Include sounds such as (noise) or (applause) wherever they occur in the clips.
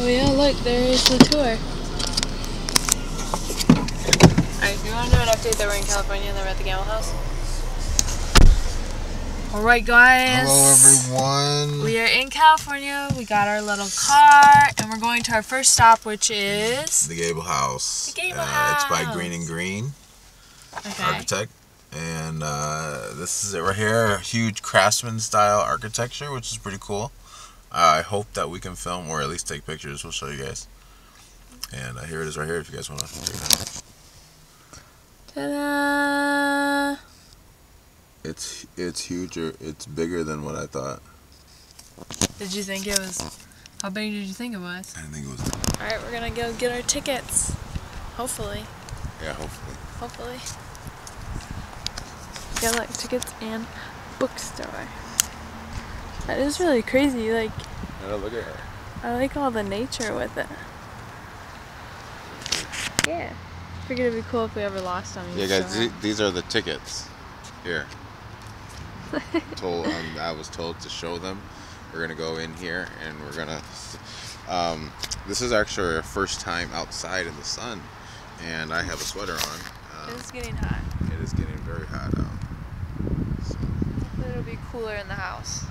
Oh yeah, look, there is the tour. Alright, if you want to know an update that we're in California and that we're at the Gamble House? Alright guys. Hello everyone. We are in California. We got our little car and we're going to our first stop which is the Gamble House. The Gamble uh, It's by Greene and Greene Okay. Architect. And uh, this is it right here. Huge craftsman style architecture, which is pretty cool. I hope that we can film or at least take pictures. We'll show you guys. And uh, here it is right here if you guys want to check it out. Ta-da! It's it's huger. It's bigger than what I thought. Did you think it was how big did you think it was? I didn't think it was. Alright, we're gonna go get our tickets. Hopefully. Yeah, hopefully. Hopefully. Got like tickets and bookstore. That is really crazy. Like Yeah, look at it. I like all the nature with it. Yeah. I Figured it'd be cool if we ever lost them. Yeah, guys, th- these are the tickets. Here. (laughs) told um, I was told to show them. We're gonna go in here and we're gonna. Um, this is actually our first time outside in the sun, and I have a sweater on. Um, It's getting hot. it is getting very hot out. So, Hopefully it'll be cooler in the house.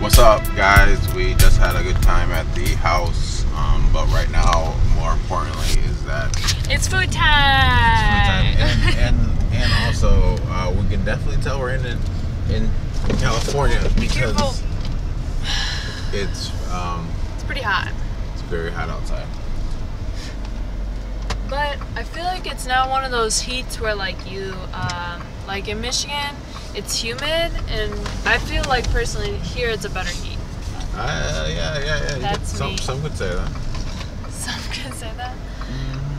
What's up, guys? We just had a good time at the house, um, but right now, more importantly, is that It's food food time. time. and, and and also uh, we can definitely tell we're in in, California because it's um, it's pretty hot. it's very hot outside. But I feel like it's not one of those heats where like you, um, like in Michigan, it's humid, and I feel like personally here it's a better heat. Uh, yeah, yeah, yeah. That's could- some me. some could say that. Some (laughs) could say that.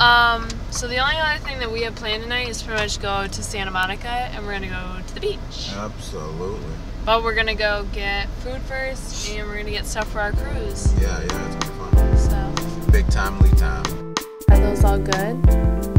Um, so the only other thing that we have planned tonight is pretty much go to Santa Monica, and we're gonna go to the beach. Absolutely. But we're gonna go get food first, and we're gonna get stuff for our cruise. Yeah, yeah, it's gonna be fun. So, Big time, lead time. are those all good?